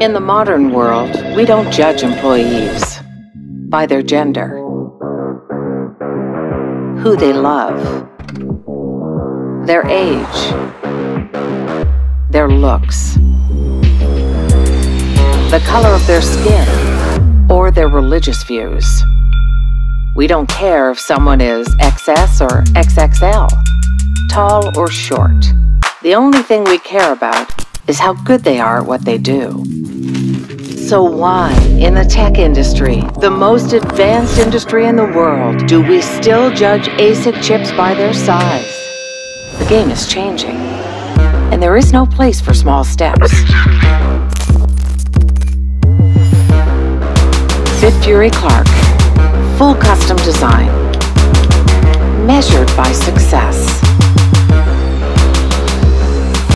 In the modern world, we don't judge employees by their gender, who they love, their age, their looks, the color of their skin, or their religious views. We don't care if someone is XS or XXL, tall or short. The only thing we care about is how good they are at what they do. So why, in the tech industry, the most advanced industry in the world, do we still judge ASIC chips by their size? The game is changing, and there is no place for small steps. Bitfury Clarke, full custom design, measured by success.